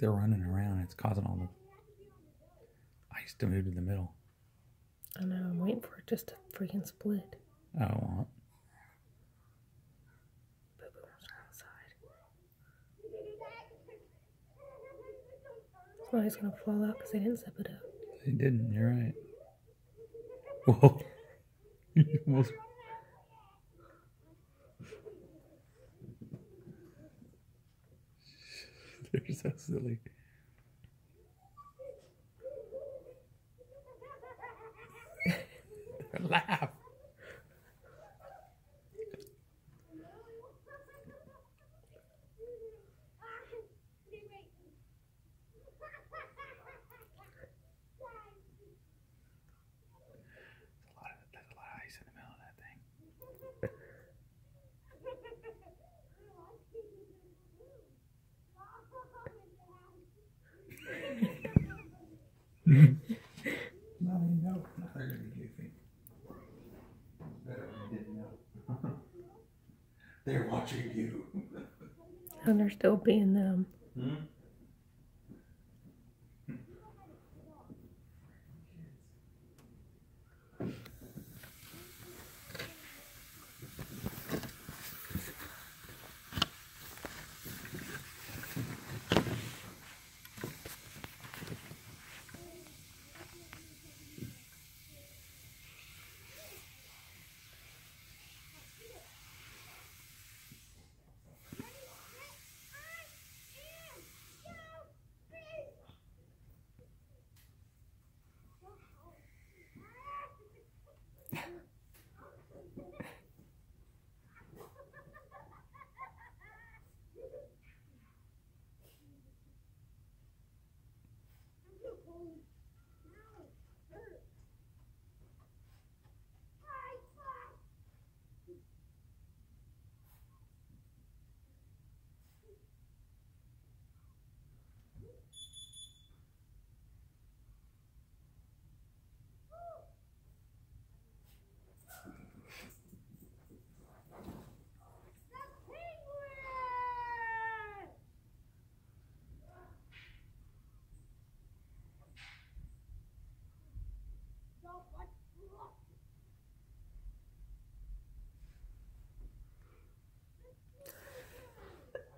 they're running around. It's causing all the ice to move to the middle. I know. I'm waiting for it just to freaking split. Oh, it won't. Boo boo wants outside. Well, he's gonna fall out because they didn't zip it up. They didn't. You're right. Whoa. You almost- They're so silly. Laugh. There's a lot of, there's a lot of ice in the middle of that thing. They're gonna be goofy. Better when you didn't know. They're watching you. And they're still being them. Hmm?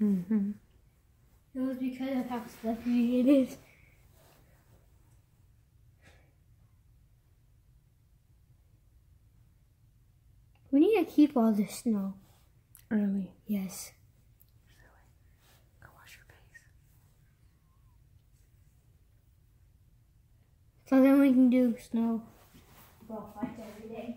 Mm-hmm. It was because of how slippery it is. We need to keep all this snow. Early. Yes. Go wash your face. So then we can do snow ball fights every day.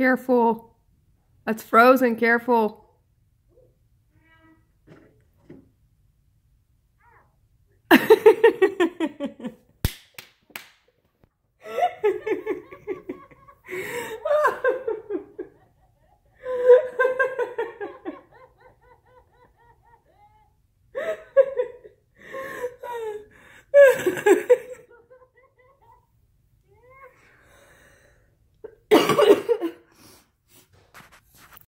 Careful. That's frozen. Careful.